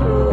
Oh.